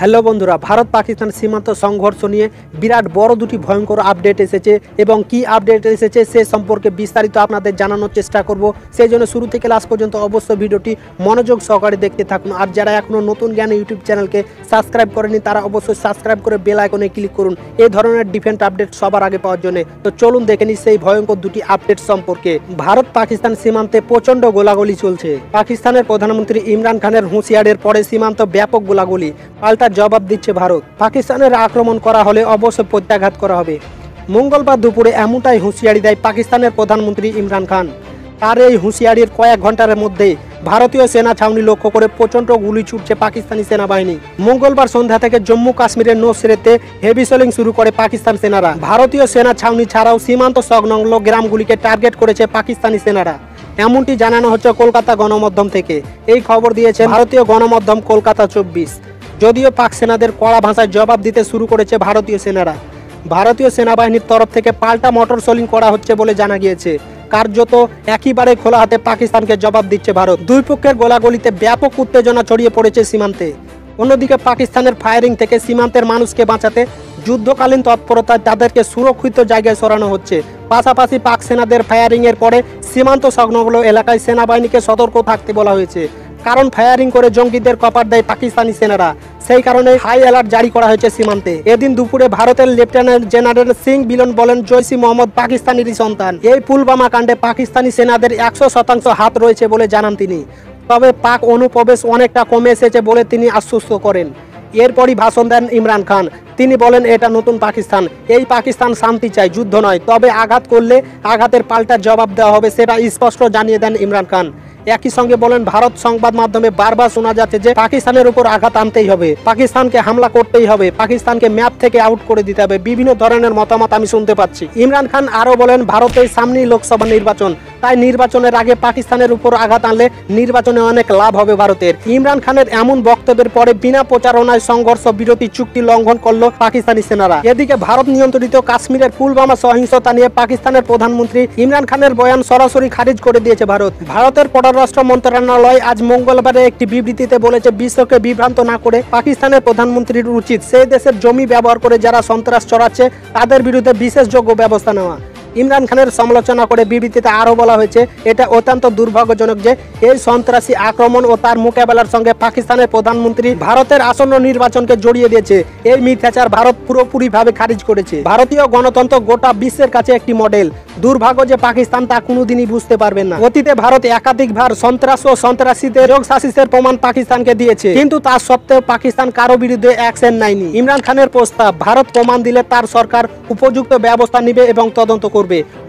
Hello বন্ধুরা, ভারত পাকিস্তান সীমান্ত সংঘর্ষ নিয়ে বিরাট বড় দুটি ভয়ঙ্কর আপডেট এসেছে এবং কি আপডেট এসেছে সে সম্পর্কে বিস্তারিত আপনাদের জানানোর চেষ্টা করব। সেই জন্য শুরু থেকে লাস্ট পর্যন্ত অবশ্যই ভিডিওটি মনোযোগ সহকারে দেখতে থাকুন। আর যারা এখনও নতুন জ্ঞান ইউটিউব চ্যানেলকে সাবস্ক্রাইব করেনি তারা অবশ্যই সাবস্ক্রাইব করে বেল আইকনে ক্লিক করুন। এই ধরনের ডিফেন্ট আপডেট সবার আগে পাওয়ার জন্য। তো চলুন দেখে নিই সেই ভয়ঙ্কর দুটি আপডেট সম্পর্কে। ভারত পাকিস্তান সীমান্তে প্রচণ্ড গোলাগুলি চলছে। পাকিস্তানের প্রধানমন্ত্রী ইমরান খানের হুঁশিয়ারের পরে সীমান্ত ব্যাপক গোলাগুলি পাল্টা জবাব দিচ্ছে ভারত। পাকিস্তানের আক্রমণ করা হলে অবশ্যই প্রত্যাঘাত করা হবে। মঙ্গলবার দুপুরে এমনটাই হুঁশিয়ারি দেয় পাকিস্তানের প্রধানমন্ত্রী ইমরান খান। তার এই হুঁশিয়ারির কয়েক ঘণ্টার মধ্যে ভারতীয় সেনা ছাউনি লক্ষ্য করে প্রচণ্ড গুলি ছুটছে পাকিস্তানি সেনাবাহিনী। মঙ্গলবার সন্ধ্যা থেকে জম্মু কাশ্মীরের নোসরেতে হেভি সোলিং শুরু করে পাকিস্তান সেনারা। ভারতীয় সেনা ছাউনি ছাড়াও সীমান্ত সংলগ্ন গ্রামগুলিকে টার্গেট করেছে পাকিস্তানি সেনারা। এমনটি জানানো হচ্ছে কলকাতা গণমাধ্যম থেকে। এই খবর দিয়েছে ভারতীয় গণমাধ্যম কলকাতা চব্বিশ। যদিও পাক সেনাদের কড়া ভাষায় জবাব দিতে শুরু করেছে ভারতীয় সেনারা। ভারতীয় সেনাবাহিনীর তরফ থেকে পাল্টা মোটর সোলিং করা হচ্ছে বলে জানা গিয়েছে। কার্যত একইবারে খোলা হাতে পাকিস্তানকে জবাব দিচ্ছে ভারত। দুই পক্ষের গোলাগুলিতে ব্যাপক উত্তেজনা ছড়িয়ে পড়েছে সীমান্তে। অন্যদিকে পাকিস্তানের ফায়ারিং থেকে সীমান্তের মানুষকে বাঁচাতে যুদ্ধকালীন তৎপরতায় তাদেরকে সুরক্ষিত জায়গায় সরানো হচ্ছে। পাশাপাশি পাক সেনাদের ফায়ারিংয়ের পরে সীমান্ত সংলগ্ন এলাকায় সেনাবাহিনীকে সতর্ক থাকতে বলা হয়েছে। কারণ ফায়ারিং করে জঙ্গিদের কপার দেয় পাকিস্তানি সেনারা। সেই কারণে হাই অ্যালার্ট জারি করা হয়েছে সীমান্তে। এদিন দুপুরে ভারতের লেফটেন্যান্ট জেনারেল সিং বিলন বলেন জৈসি মোহাম্মদ পাকিস্তানেরই সন্তান। এই পুলবামা কাণ্ডে পাকিস্তানি সেনাদের একশো শতাংশ হাত রয়েছে বলে জানান তিনি। তবে পাক অনুপ্রবেশ অনেকটা কমে এসেছে বলে তিনি আশ্বস্ত করেন। এরপরই ভাষণ দেন ইমরান খান। তিনি বলেন, এটা নতুন পাকিস্তান। এই পাকিস্তান শান্তি চায় যুদ্ধ নয়। তবে আঘাত করলে আঘাতের পাল্টা জবাব দেওয়া হবে সেটা স্পষ্ট জানিয়ে দেন ইমরান খান। একই সঙ্গে বলেন, ভারত সংবাদ মাধ্যমে বারবার শোনা যাচ্ছে যে পাকিস্তানের উপর আঘাত আনতেই হবে। পাকিস্তানকে হামলা করতেই হবে। পাকিস্তানকে ম্যাপ থেকে আউট করে দিতে হবে। বিভিন্ন ধরনের মতামত আমি শুনতে পাচ্ছি। ইমরান খান আরও বলেন, ভারতের সামনেই লোকসভা নির্বাচন। তাই নির্বাচনের আগে পাকিস্তানের উপর আঘাত আনলে নির্বাচনে অনেক লাভ হবে ভারতের। ইমরান খানের এমন বক্তব্যের পরে বিনা প্রচারণায় সংঘর্ষ বিরতি চুক্তি লঙ্ঘন করল পাকিস্তানি সেনারা। এদিকে ভারত নিয়ন্ত্রিত কাশ্মীরের পুলবামা সহিংসতা নিয়ে পাকিস্তানের প্রধানমন্ত্রী ইমরান খানের বয়ান সরাসরি খারিজ করে দিয়েছে ভারত। ভারতের পররাষ্ট্র মন্ত্রণালয় আজ মঙ্গলবারে একটি বিবৃতিতে বলেছে, বিশ্বকে বিভ্রান্ত না করে পাকিস্তানের প্রধানমন্ত্রীর উচিত সেই দেশের জমি ব্যবহার করে যারা সন্ত্রাস চড়াচ্ছে, তাদের বিরুদ্ধে বিশেষযোগ্য ব্যবস্থা নেওয়া। ইমরান খানের সমালোচনা করে বিবৃতিতে আরও বলা হয়েছে, এটা অত্যন্ত দুর্ভাগ্যজনক যে এই সন্ত্রাসী আক্রমণ ও তার মোকাবেলার সঙ্গে পাকিস্তানের প্রধানমন্ত্রী ভারতের আসন্ন নির্বাচনকে জড়িয়ে দিয়েছে। এই মিথ্যাচার ভারত পুরোপুরিভাবে খারিজ করেছে। ভারতীয় গণতন্ত্র গোটা বিশ্বের কাছে একটি মডেল। দুর্ভাগ্য যে পাকিস্তান তা কোনোদিনই বুঝতে পারবেন না। অতীতে ভারত একাধিকবার সন্ত্রাস ও সন্ত্রাসীদের রোগ শাসিসের প্রমাণ পাকিস্তানকে দিয়েছে। কিন্তু তা সত্ত্বেও পাকিস্তান কারও বিরুদ্ধে অ্যাকশন নেয়নি। ইমরান খানের প্রস্তাব, ভারত প্রমাণ দিলে তার সরকার উপযুক্ত ব্যবস্থা নিবে এবং তদন্ত করবে।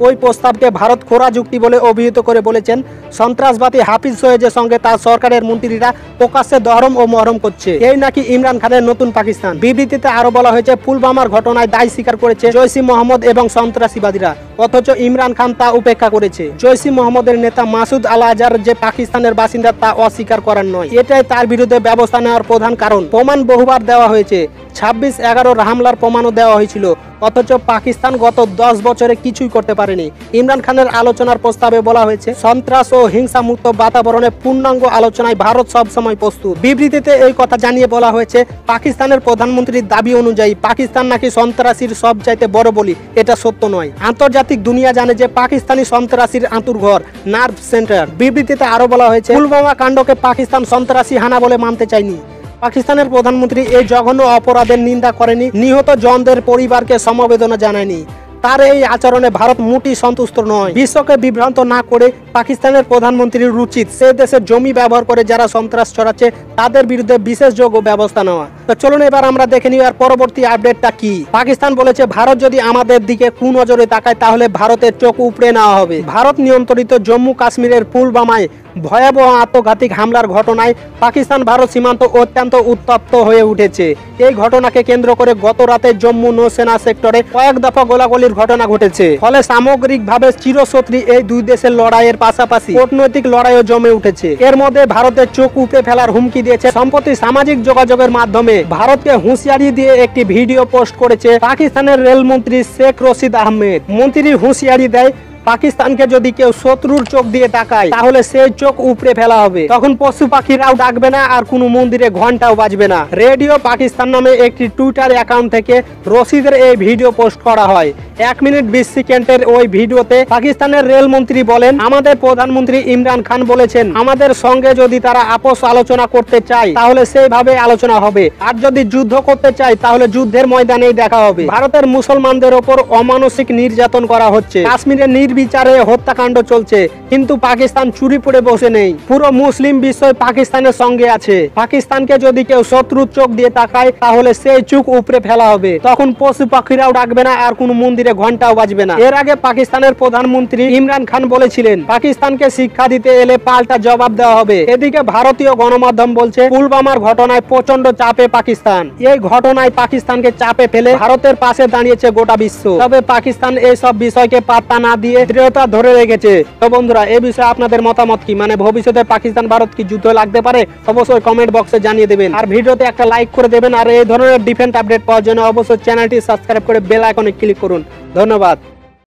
ওই প্রস্তাবকে ভারত খোরা যুক্তি বলে অভিহিত করে বলেছেন সন্ত্রাসবাদী হাফিজ সৈয়দের সঙ্গে তার সরকারের মন্ত্রীরা প্রকাশ্যে দহরম ও মহরম করছে। এই নাকি ইমরান খানের নতুন পাকিস্তান। বিবৃতিতে আরও বলা হয়েছে পুলবামার ঘটনায় দায় স্বীকার করেছে জৈসি মোহাম্মদ এবং সন্ত্রাসীবাদীরা। অথচ ইমরান খান তা উপেক্ষা করেছে। জৈসি মোহাম্মদের নেতা মাসুদ আল আজার যে পাকিস্তানের বাসিন্দা তা অস্বীকার করার নয়। এটাই তার বিরুদ্ধে ব্যবস্থা নেওয়ার প্রধান কারণ। প্রমাণ বহুবার দেওয়া হয়েছে। ছাব্বিশ এগারোর হামলার প্রমাণও দেওয়া হয়েছিল। অথচ পাকিস্তান গত দশ বছরে কিছুই করতে পারেনি। ইমরান খানের আলোচনার প্রস্তাবে বলা হয়েছে, সন্ত্রাস ও হিংসা মুক্ত বাতাবরণে পূর্ণাঙ্গ আলোচনায় ভারত সবসময় প্রস্তুত। বিবৃতিতে এই কথা জানিয়ে বলা হয়েছে, পাকিস্তানের প্রধানমন্ত্রীর দাবি অনুযায়ী পাকিস্তান নাকি সন্ত্রাসীর সবচাইতে বড় বলি, এটা সত্য নয়। আন্তর্জাতিক দুনিয়া জানে যে পাকিস্তানি সন্ত্রাসীর আঁতুরঘর নার্ভ সেন্টার। বিবৃতিতে আরও বলা হয়েছে, পুলওয়ামা কাণ্ডকে পাকিস্তান সন্ত্রাসী হানা বলে মানতে চায়নি। পাকিস্তানের প্রধানমন্ত্রী এই জঘন্য অপরাধের নিন্দা করেনি, নিহত জনদের পরিবারকে সমবেদনা জানায়নি। তার এই আচরণে ভারত মোটেই সন্তুষ্ট নয়। বিশ্বকে বিভ্রান্ত না করে পাকিস্তানের প্রধানমন্ত্রীর উচিত সে দেশের জমি ব্যবহার করে যারা সন্ত্রাস ছড়াচ্ছে, তাদের বিরুদ্ধে বিশেষ বিশেষযোগ্য ব্যবস্থা নেওয়া। তো চলুন এবার আমরা দেখে নিই আর পরবর্তী আপডেটটা কি। পাকিস্তান বলেছে, ভারত যদি আমাদের দিকে কুনজরে তাকায়, তাহলে ভারতের চোখ উপড়ে নেওয়া হবে। ভারত নিয়ন্ত্রিত জম্মু কাশ্মীরের পুলবামায় ভয়াবহ আত্মঘাতিক হামলার ঘটনায় পাকিস্তান, ভারত সীমান্ত অত্যন্ত উত্তপ্ত হয়ে উঠেছে। এই ঘটনাকে কেন্দ্র করে গত রাতে জম্মু নৌসেনা সেক্টরে কয়েক দফা গোলাগুলির ঘটনা ঘটেছে। ফলে সামগ্রিকভাবে চিরশত্রী এই দুই দেশের লড়াইয়ের পাশাপাশি কূটনৈতিক লড়াইও জমে উঠেছে। এর মধ্যে ভারতের চোখ উপড়ে ফেলার হুমকি দিয়েছে সম্প্রতি সামাজিক যোগাযোগের মাধ্যমে। ভারতকে হুঁশিয়ারি দিয়ে একটি ভিডিও পোস্ট করেছে পাকিস্তানের রেলমন্ত্রী শেখ রশিদ আহমেদ। মন্ত্রী হুঁশিয়ারি দেয় পাকিস্তানকে যদি কেউ শত্রুর চোখ দিয়ে তাকায়, তাহলে সেই চোখ উপড়ে ফেলা হবে। তখন পশু পাখিরাও ডাকবে না আর কোনো মন্দিরে ঘন্টাও বাজবে না। রেডিও পাকিস্তান নামে একটি টুইটার অ্যাকাউন্ট থেকে রশিদের এই ভিডিও পোস্ট করা হয়। এক মিনিট বিশ সেকেন্ডের ওই ভিডিওতে পাকিস্তানের রেলমন্ত্রী বলেন, আমাদের প্রধানমন্ত্রী ইমরান খান বলেছেন, আমাদের সঙ্গে যদি তারা আপোষ আলোচনা করতে চায়, তাহলে সেইভাবে আলোচনা হবে। আর যদি যুদ্ধ করতে চায়, তাহলে যুদ্ধের ময়দানেই দেখা হবে। ভারতের মুসলমানদের ওপর অমানসিক নির্যাতন করা হচ্ছে। কাশ্মীরে নির্বিচারে হত্যাকাণ্ড চলছে। কিন্তু পাকিস্তান চুরি পড়ে বসে নেই। পুরো মুসলিম বিশ্ব পাকিস্তানের সঙ্গে আছে। পাকিস্তানকে যদি কেউ শত্রুর চোখ দিয়ে তাকায়, তাহলে সেই চোখ উপরে ফেলা হবে। তখন পশু পাখিরাও ডাকবে না, আর কোনো মন্দিরে ঘন্টাও বাজবে না। এর আগে পাকিস্তানের প্রধানমন্ত্রী ইমরান খান বলেছিলেন, পাকিস্তানকে শিক্ষা দিতে এলে পাল্টা জবাব দেওয়া হবে। এদিকে ভারতীয় গণমাধ্যম বলছে পুলবামার ঘটনায় প্রচণ্ড চাপে পাকিস্তান। এই ঘটনায় পাকিস্তানকে চাপে ফেলে ভারতের পাশে দাঁড়িয়েছে গোটা বিশ্ব। তবে পাকিস্তান এই সব বিষয়কে পাত্তা না দিয়ে দৃঢ়তা ধরে রেখেছে। তো বন্ধুরা, এ বিষয়ে আপনাদের মতামত কি? মানে ভবিষ্যতে পাকিস্তান, ভারত কি যুদ্ধ লাগতে পারে? অবশ্যই কমেন্ট বক্সে জানিয়ে দেবেন। আর ভিডিওতে একটা লাইক করে দেবেন, আর এই ধরনের ডিফেন্স আপডেট পাওয়ার জন্য অবশ্যই চ্যানেলটি সাবস্ক্রাইব করে বেল আইকনে ক্লিক করুন। ধন্যবাদ।